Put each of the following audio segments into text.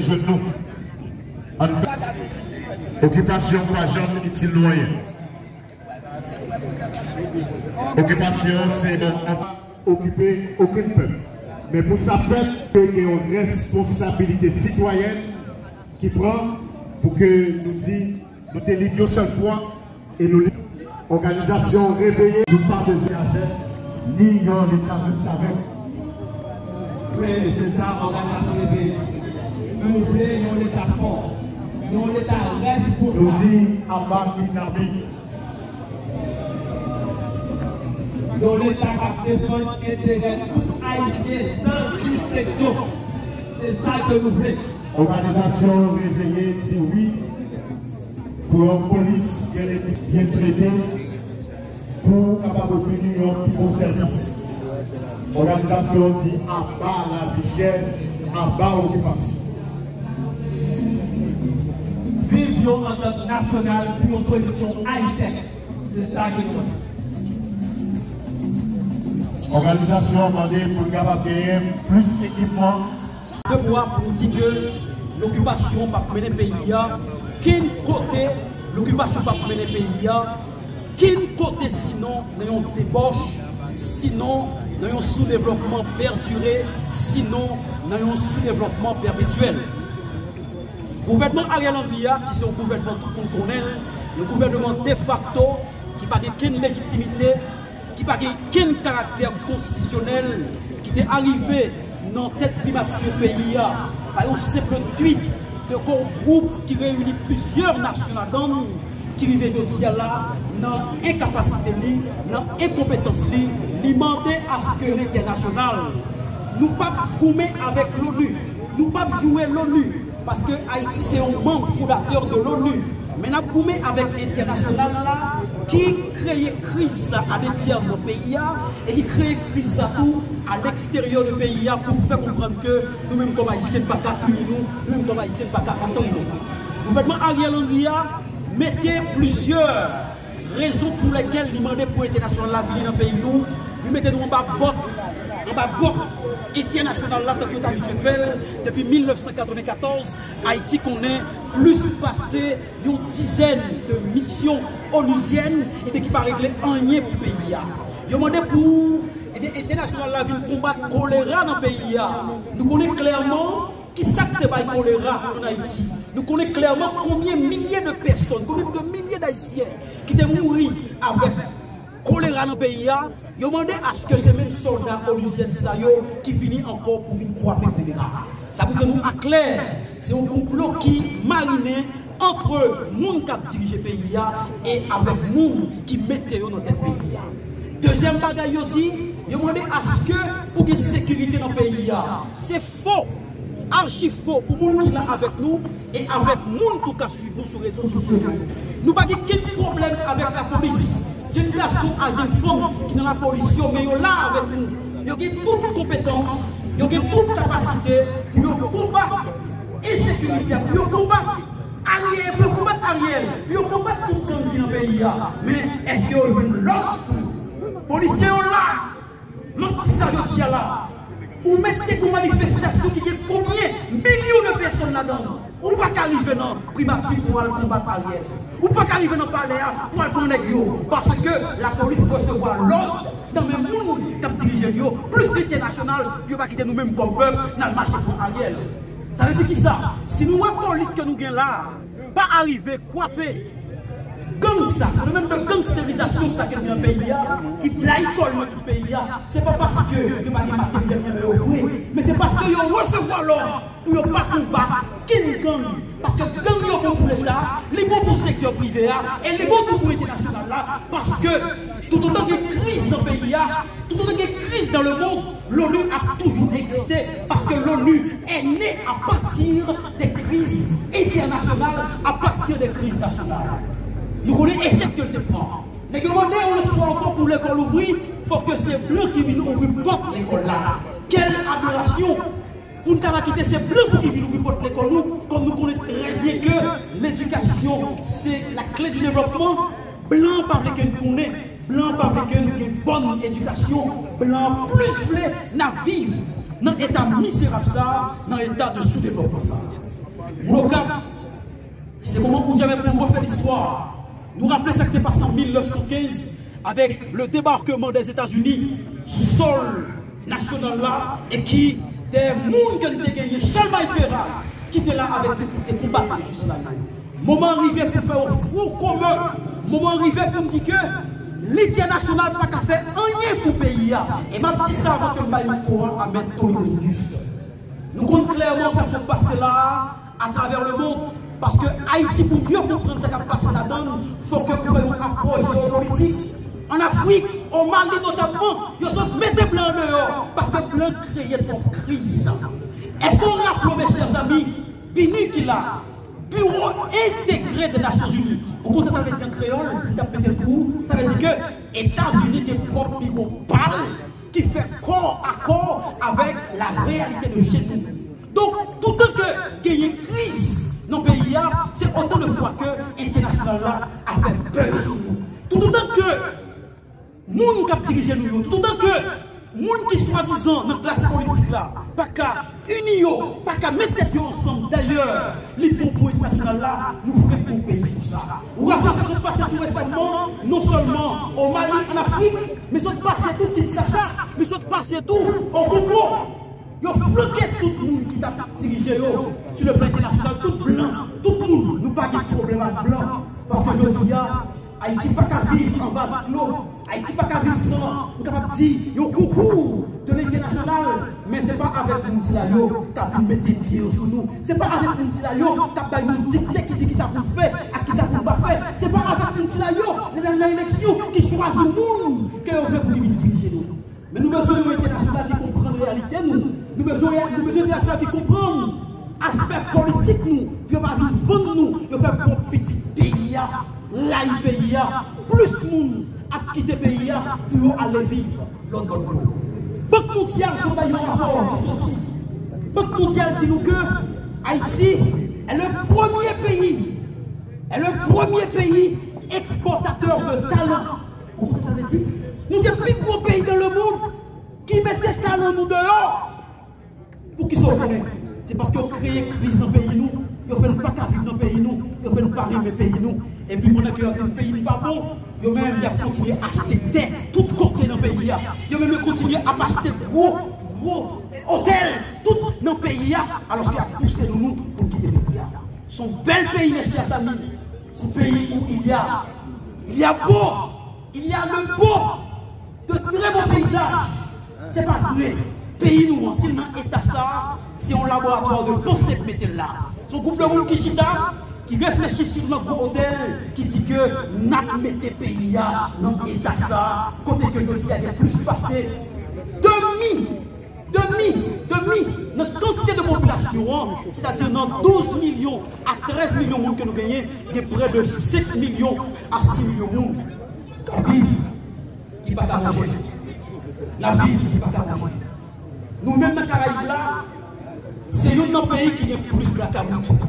genou. Occupation pas jamais utile moyen. Occupation, c'est de occuper aucun peuple. Mais pour ça fait qu'il y a une responsabilité citoyenne qui prend pour que nous disions, nous te une seule fois et nous Organisation réveillée, nous pas de GHF, ni l'État juste avec. Oui, c'est ça, organisation réveillée. Nous voulons l'État fort. Nous l'État responsable. Nous disons à bas kidnapping. Nous l'État qui défend l'intérêt tout haïtien sans distinction. C'est ça que nous voulons. Organisation réveillée dit oui pour une police bien traitée pour capable de venir un bon service. Organisation dit à bas la vie chère, à bas l'occupation. Vivions en tant que national pour une solution haïtienne. C'est ça que nous Organisation demandée pour capable plus d'équipements. De moi pour dire que l'occupation va mener le pays, quel côté l'occupation va mener le pays, quel côté sinon nous avons débauche, sinon nous avons sous-développement perduré, sinon nous avons un sous-développement perpétuel. Gouvernement Ariel Henry a, ki se yon gouvernement tout kon konen, yon gouvernement de facto, ki pa gen ken legitimite, ki pa gen ken karakter konstitisyonel, ki te arrive nan tet primatisyon peyi a, pa yon seple tweet de kon group ki reyouni plusieurs national dan, ki vive jodi a la nan enkapasite li, nan enkompetans li, li mande aske l'internasyonal. Nou pa koume avèk l'ONU, nou pa jouè l'ONU, parce que Haïti c'est un membre fondateur de l'ONU. Mais nous avons avec l'international qui crée crise à l'intérieur nos pays et qui crée crise à l'extérieur du pays pour faire comprendre que nous-mêmes comme Haïtiens, pas qu'à nous, nous-mêmes comme Haïtiens, pas qu'à nous. Le gouvernement Ariel Henry mettez plusieurs raisons pour lesquelles il demandait pour l'international la vie dans le pays nous. Vous mettez nous en bas en bas international là, depuis 1994, Haïti connaît plus passé d'une dizaine de missions onusiennes et qui pas réglé un pour le pays. Il demandé pour l'international la ville combattre choléra dans le pays. Nous connaissons clairement qui s'acte le choléra en Haïti. Nous connaissons clairement combien de milliers de personnes, combien de milliers d'Haïtiens qui sont morts avec kolera nan peyi ya, yo mande aske se men soldat olusyen sila yo ki vini anko pou vin kwape kolera. Sa pou ke nou akler, se yon complot ki marine entre moun kap dirije peyi ya e avek moun ki mette yo nan tet peyi ya. Dezyen bagay yo di, yo mande aske pou gen sekurite nan peyi ya. Se fo, archi fo pou moun ki la avek nou e avek moun tou ka suiv nou sou rezo sou sou. Nou bagi ken problem avek la komisi. Génération à une femme qui dans la là avec nous. Ils ont toute compétence, ils ont toute capacité pour combattre l'insécurité, pour combattre Ariel, pour combattre Ariel, pour combattre tout le monde qui est dans le pays. Mais est-ce qu'ils ont l'autre Les policiers sont là. Même si ça je là. Ou mettez une manifestation qui est combien Millions de personnes là-dedans? Ou pa ka rive nan primati pou al kombat pariè. Ou pa ka rive nan palea pou al konek yo. Parce ke la polis resevo a l'ordre nan men moun kap dirije yo. Plus l'Etat national, yo pa kite nou menm kom pep nan l'mache pou pariè. Sa vefe ki sa? Si nou wè polis ke nou gen la, pa arrive kwape. Gang sa, nou men de gangsterizasyon sa ke nou yon peyi ya, ki la ikol nou yon peyi ya, se pa parce ke yo pa gen mater yon yon yon yon, men se parce ke yo resevo a l'ordre. Pour ne pas combattre quel gang. Parce que gang est bon pour l'État, les bons pour le secteur privé et les bons pour l'international là, parce que tout autant qu'il y a crise dans le pays, tout autant qu'il y a crise dans le monde, l'ONU a toujours existé parce que l'ONU est née à partir des crises internationales, à partir des crises nationales. Nous connaissons l'échec que le prend. Mais que on le soit encore pour l'école ouvrir, il faut que c'est blanc qui viennent ouvrir porte l'école là. Quelle aberration pour ne pas quitter ces blancs pour qu'ils ouvrir porte l'école nous, comme nous connaissons très bien que l'éducation, c'est la clé du développement. Blanc par lesquels nous connaissons, blanc par lesquels nous avons une bonne éducation, blanc plus n'a vivre dans l'état misérable dans l'état de sous-développement cas, c'est comment vous avez pour refaire l'histoire. Nous rappeler ça qui s'est passé en 1915 avec le débarquement des États-Unis sol national là et qui des mouns que nous avons gagné, Charles Maïpera, qui était là avec nous pour combattre jusqu'à Moment arrivé pour faire un front commun, moment arrivé pour me dire que l'international n'a pas fait rien pour le pays. Et même si ça avant que le bail courant à mettre tout le juste. Nous comptons clairement ça se passer là, à travers le monde. Parce que Haïti, pour mieux comprendre ce qui a passé là-dedans, il faut que nous fassions une approche géopolitique en Afrique. Au Mali notamment, ils sont mettez blanc dehors parce que blanc crée une crise. Est-ce qu'on rappelle, mes chers amis, Bini qui l'a, bureau intégré des Nations Unies. Au contraire, ça veut dire créole, ça veut dire que États-Unis est propre bureau pâle qui fait corps à corps avec la réalité de chez nous. Donc, tout le temps que y a une crise dans le pays, c'est autant de fois que l'international a fait peur sur nous. Tout le temps que Moun qui dirige nous, tout autant que moun qui soi-disant dans la classe politique là, pas qu'à unir, pas qu'à mettre tête ensemble. D'ailleurs, les propos internationaux là, nous fait pour pays tout ça. Vous rappelez ce qui s'est passé tout récemment, non seulement au Mali, en Afrique, mais ce qui passé tout Kinshasa, mais ce qui passé tout au Congo. Ont flanqué tout le monde qui t'a dirigé sur le plan international, tout blanc, tout le monde. Nous pas de problème avec blanc. Parce que je dis, Haïti pas qu'à vivre en vase clos. Haïti pas qu'à vivre sans. On capable de dire, yo coucou de l'international. Mais ce n'est pas avec Muntilayo qu'a vu mettre des pieds sur nous. Ce n'est pas avec Muntilayo qu'a nous dicter qui dit qui ça vous fait, à qui ça vous pas faire. Ce n'est pas avec Muntilayo, les dernières élections, qui choisit nous, que vous veut pour diriger nous. Mais nous besoin de l'international qui comprend la réalité, nous. Nous besoin de l'international qui comprend l'aspect politique, nous. Puis on va vivre nous, on fait pour petit pays. Il pays plus de monde a quitté le pays pour aller vivre l'autre monde. Banque mondiale, c'est pas un rapport qui sorti. Banque mondiale dit nous que Haïti est le premier pays, est le premier pays exportateur de talents. Vous ça veut dire? Nous sommes le plus gros pays dans le monde qui met des talents nous dehors pour qu'ils soient C'est parce qu'on crée une crise dans le pays nous. Ils qu'à vivre dans le pays nous. Ils rire dans le pays nous. Et puis, pendant que le pays n'est pas bon, ils même continué à acheter terre, tout côté dans le pays. Ils même continué à acheter gros, gros hôtels, tout dans le pays. Alors qu'il a poussé nous pour quitter le pays. Son bel pays, mes chers amis. Son pays où il y a, il y a beau, il y a le beau, de très beaux paysages. C'est pas vrai. Pays nous, c'est un état ça, c'est un laboratoire de pour mettre là. Son groupe de monde qui chita, qui réfléchit sur notre hôtel, qui dit que n'a mettez pays dans l'état ça, côté que nous y plus passé, demi, demi, demi, notre quantité de population, c'est-à-dire dans 12 millions à 13 millions de monde que nous gagnons, il y a près de 7 millions à 6 millions de monde. La vie, qui va pas manger. La vie, qui va pas manger. Nous-mêmes, dans Caraïbes, là, Se yon nan peyi ki gen plus blakabout.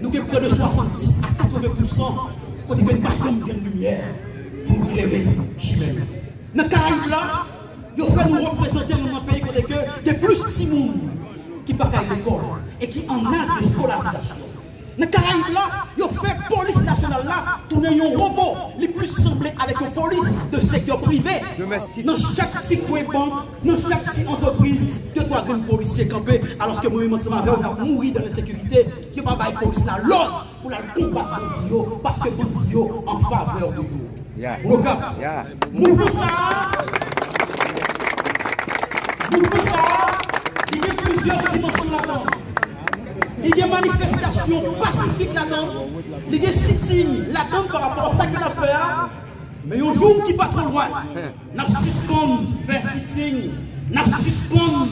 Nou gen pre de 70 a 80% kote gen bajan gen lumièr pou kreve chimèl. Nan Karib la, yo fè nou represente yon nan peyi kote gen plus timoun ki baka yon kol e ki an art de skolarizasyon. Dans le Caraïbes là, ils fait police nationale là, tourner un robot les plus semblé avec une police de secteur privé. Dans chaque site banque, dans chaque petite entreprise, deux trois grands policiers campés, alors que moi-même, on a mouru dans l'insécurité. Il n'y a pas de police là, l'autre pour la combattre Bandio, parce que Bandio en faveur de vous. Yeah. Yeah. Mouvement ça, ça, il y a plusieurs dimensions là-dedans. Il y a manifestation pacifique là-dedans. Il y a sitting là-dedans par rapport à ça qu'il a fait. Mais il y a un jour qui n'est pas trop loin. Nous suspendons faire sitting. Nous suspendons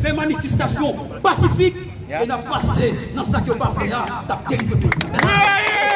faire manifestation pacifique. Et nous passons dans ça qu'il n'a pas fait. Nous avons